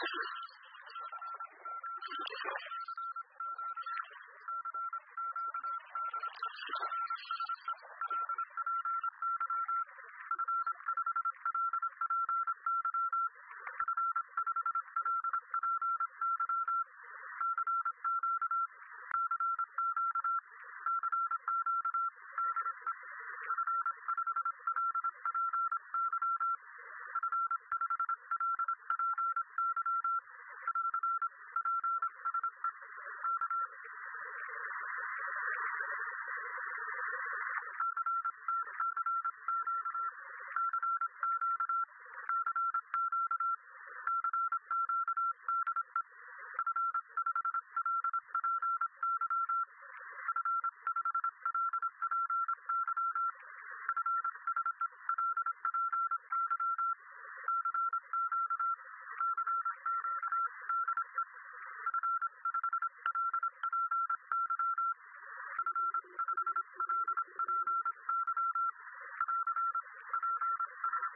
フフフフ。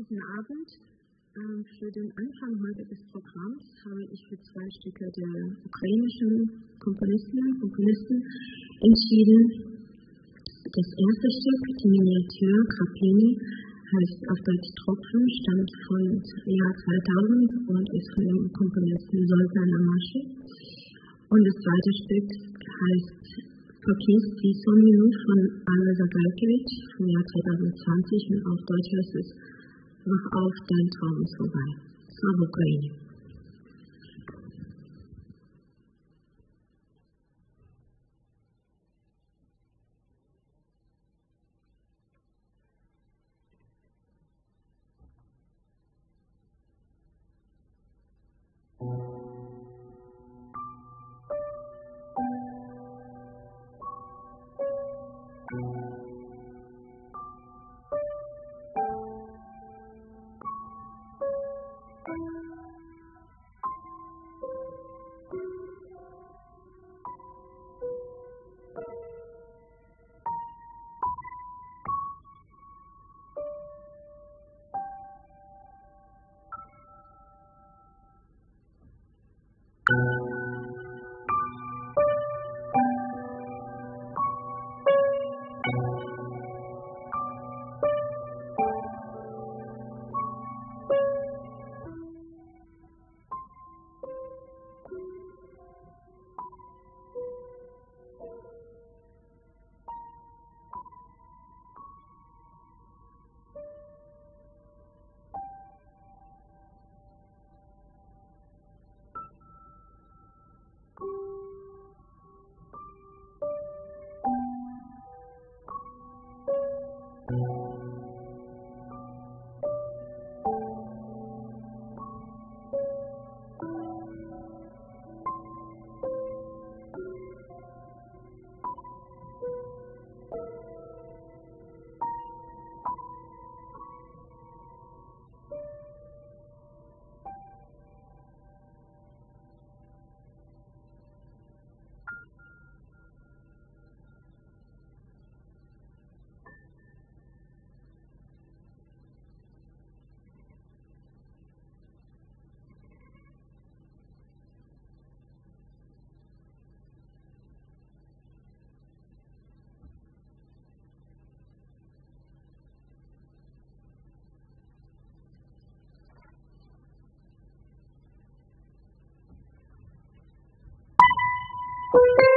Guten Abend. Ähm, für den Anfang des Programms habe ich für zwei Stücke der ukrainischen Komponisten und Komponisten entschieden. Das erste Stück, die Miniatur Krapini, heißt auf Deutsch Tropfen, stammt von Jahr 2000 und ist von dem Komponisten Soltan Amashi. Und das zweite Stück heißt Pakis Visominu von Anna Zagalkiewicz vom Jahr 2020 und auf Deutsch heißt es Mach auf, dein Traum ist vorbei. Slava Ukraine. Thank you.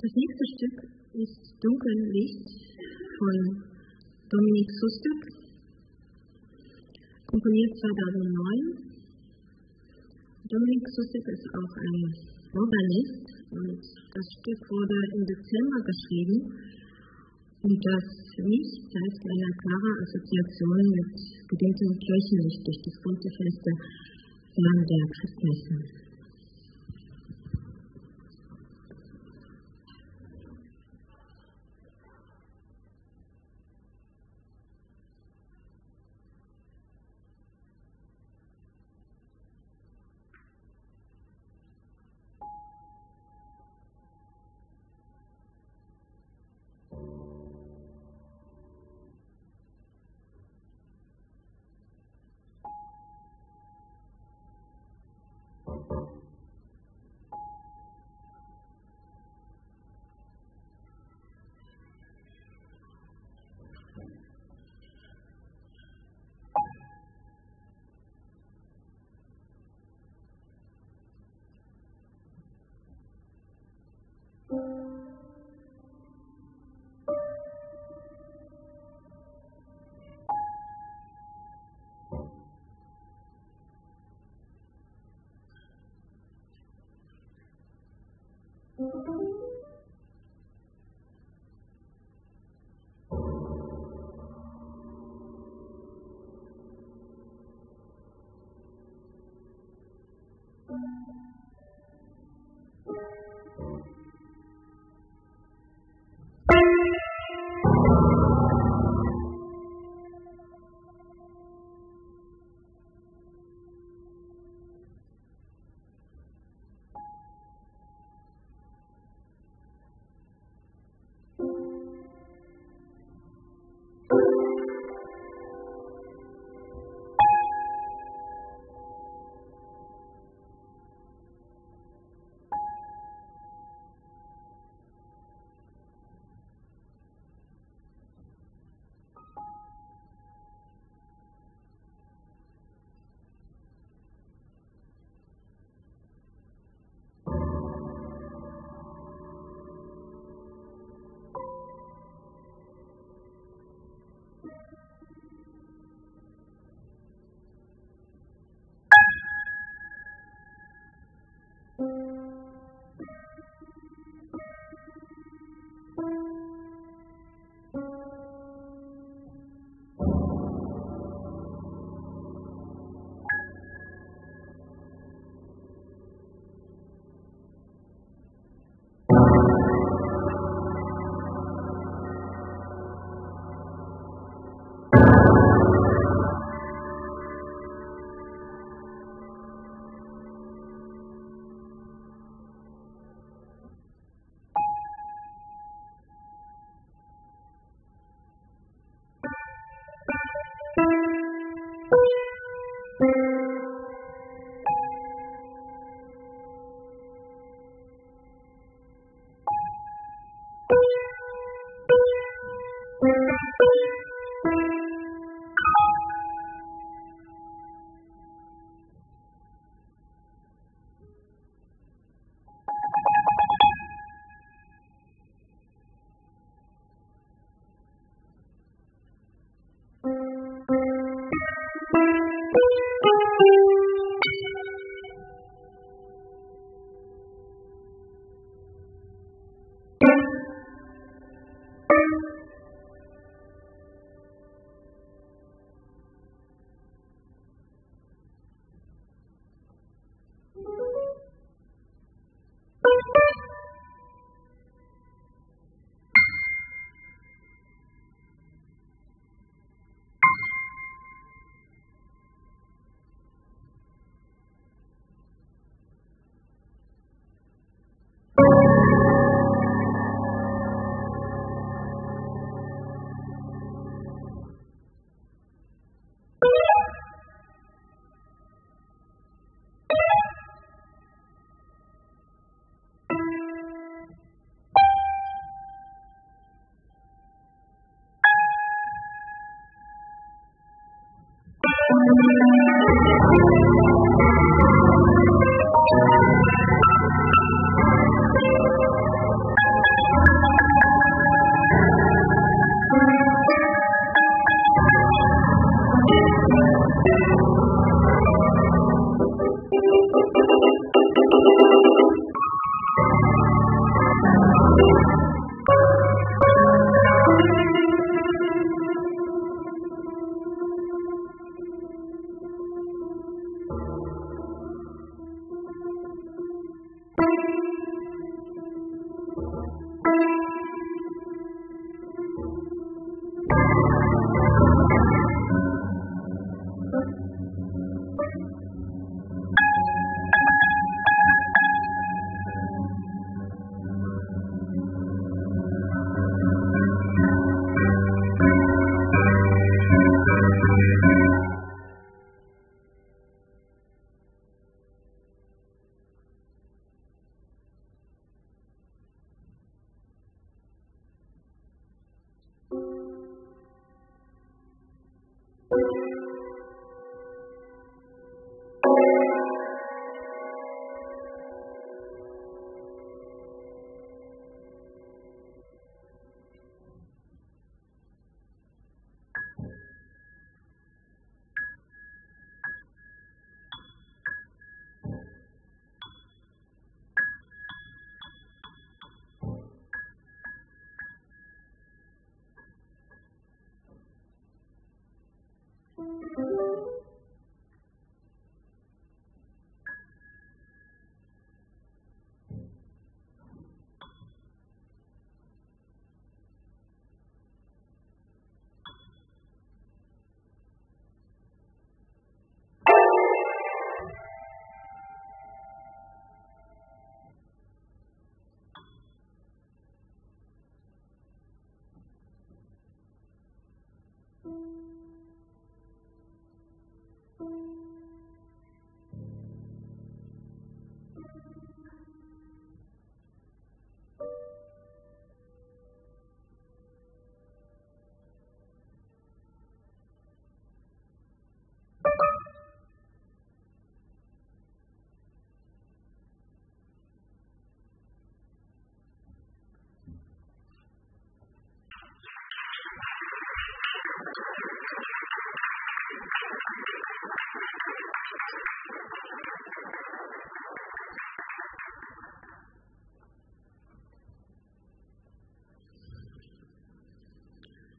Das nächste Stück ist Dunkel Licht von Dominik Sustek, komponiert 2009. Dominik Sustek ist auch ein Organist und das Stück wurde im Dezember geschrieben und das mich zeigt eine klare Assoziation mit gedimmtem Kirchenlicht durch das bunte Fenster während der Christmesse.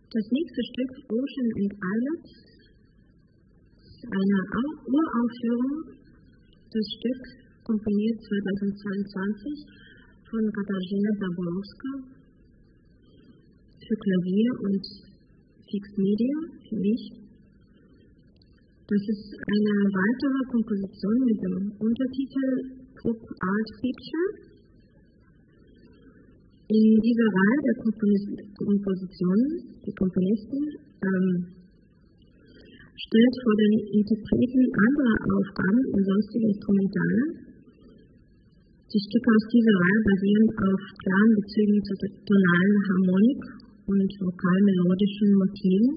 Das nächste Stück, Ocean and Islands, eine Uraufführung. Das Stück komponiert 2022 von Katarzyna Zaborowska für Klavier und Fixed Media für mich. Das ist eine weitere Komposition mit dem Untertitel Group Art Picture. In dieser Reihe der Kompositionen, die Komponisten, ähm, stellt vor den Interpreten andere Aufgaben und sonstige Instrumentale. Die Stücke aus dieser Reihe basieren auf klaren Bezügen zur tonalen Harmonik und vokal-melodischen Motiven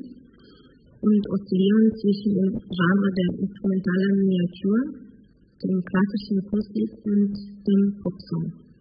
und oszillieren zwischen dem Genre der instrumentalen Miniatur, dem klassischen Kunstlied und dem Popsong.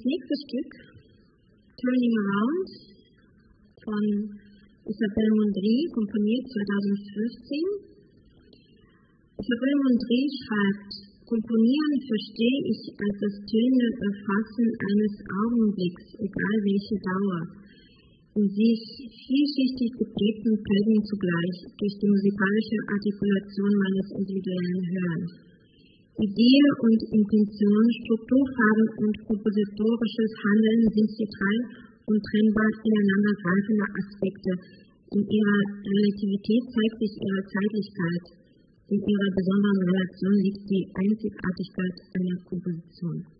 Das nächste Stück, Turning Around, von Isabelle Mondry, komponiert 2015. Isabelle Mondry schreibt, Komponieren verstehe ich als das tönende Erfassen eines Augenblicks, egal welche Dauer, in sich vielschichtig geprägten Prägung zugleich durch die musikalische Artikulation meines individuellen Hörens. Idee und Intention, Strukturfarben und kompositorisches Handeln sind drei untrennbar ineinander greifende Aspekte. In ihrer Relativität zeigt sich ihre Zeitlichkeit. In ihrer besonderen Relation liegt die Einzigartigkeit einer Komposition.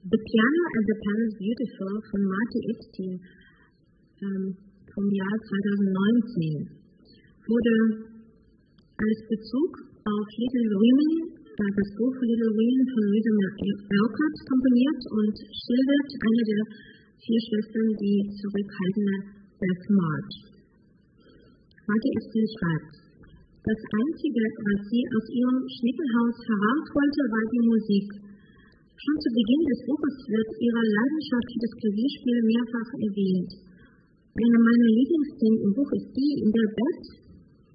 The Piano at the Palace Beautiful von Marty Epstein ähm, vom Jahr 2019 wurde als Bezug auf Little Women, das Buch Little Women von Louisa Alcott komponiert und schildert eine der vier Schwestern, die zurückhaltende Beth March. Marty Epstein schreibt, das Einzige, was sie aus ihrem Schneckenhaus heraus wollte, war die Musik. Schon zu Beginn des Buches wird ihre Leidenschaft für das Klavierspiel mehrfach erwähnt. Eine meiner Lieblingsszenen im Buch ist die, in der Beth,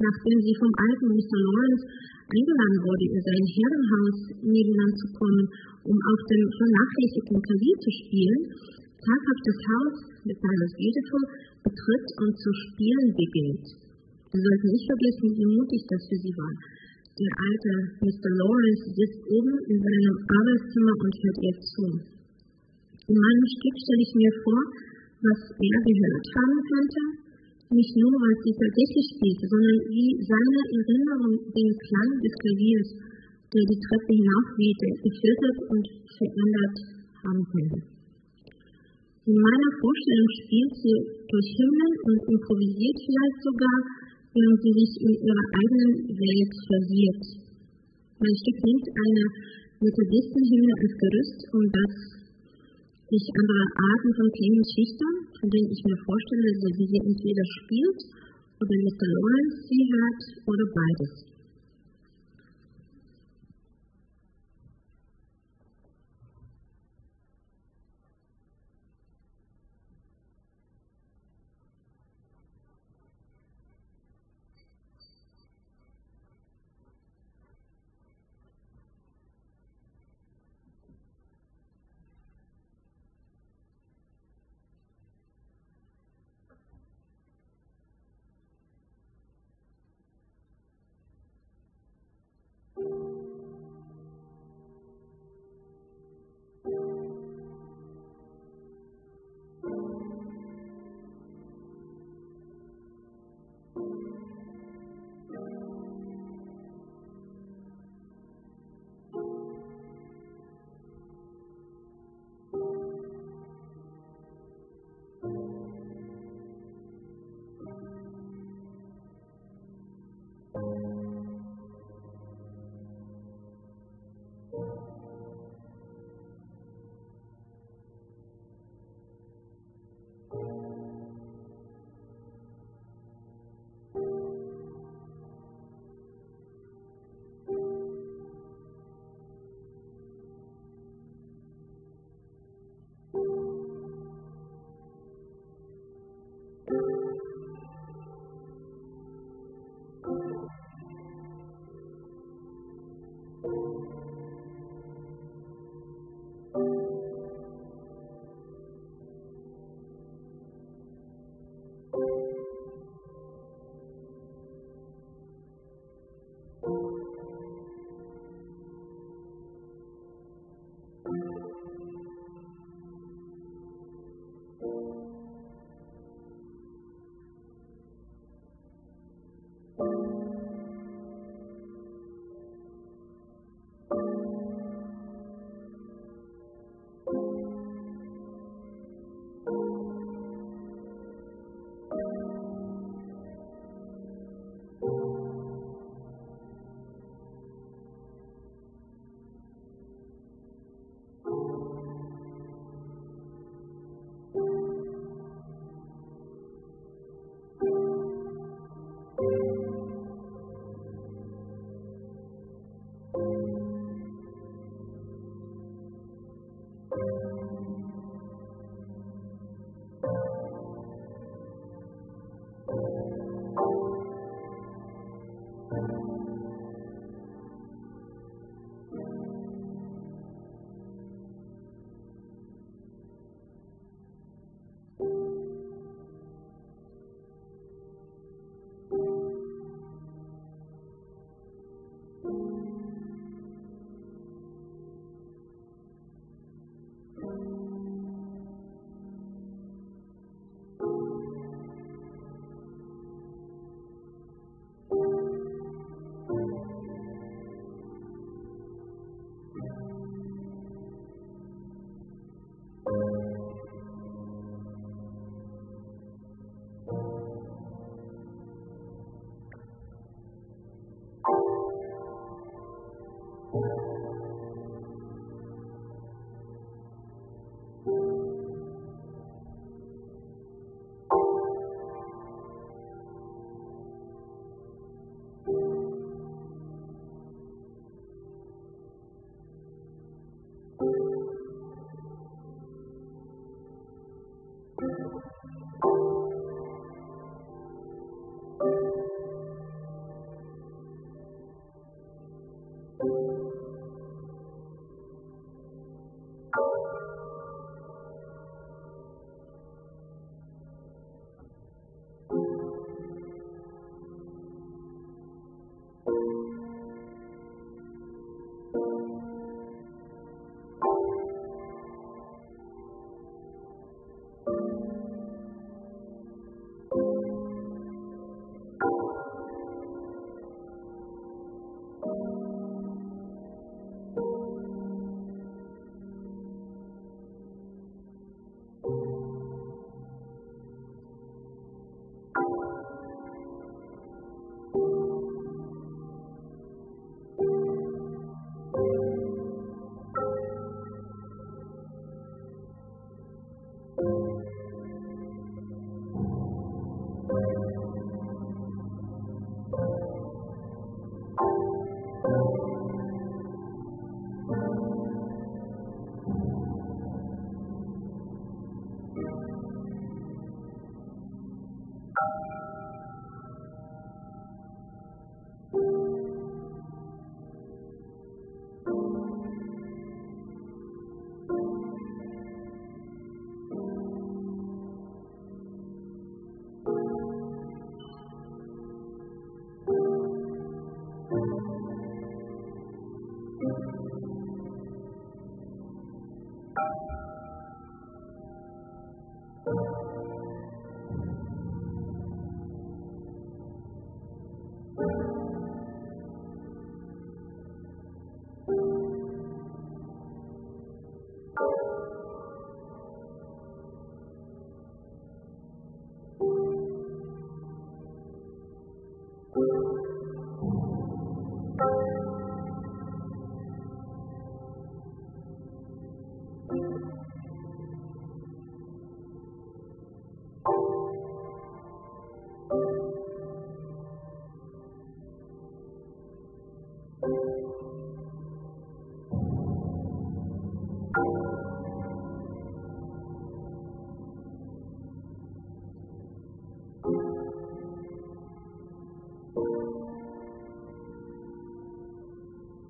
nachdem sie vom alten Mr. Lawrence eingeladen wurde, in sein Herrenhaus nebenan zu kommen, um auf dem vernachlässigten Klavier zu spielen, zaghaft das Haus mit Palace Beautiful betritt und zu spielen beginnt. Wir sollten nicht vergessen, wie mutig das für sie war. Der alte Mr. Lawrence sitzt oben in seinem Arbeitszimmer und hört ihr zu. In meinem Stück stelle ich mir vor, was er gehört haben könnte, nicht nur, was sie tatsächlich spielte, sondern wie seine Erinnerung den Klang des Klaviers, der die Treppe hinaufwehte, gefiltert und verändert haben könnte. In meiner Vorstellung spielt sie durch Hymnen und improvisiert vielleicht sogar sie sich in ihrer eigenen Welt verliert. Mein Stück nimmt eine Methodistenhymne als Gerüst, um das sich andere Arten von Klängen schüchtern, von denen ich mir vorstelle, dass sie sie entweder spielt oder Mr. Lawrence sie hört oder beides.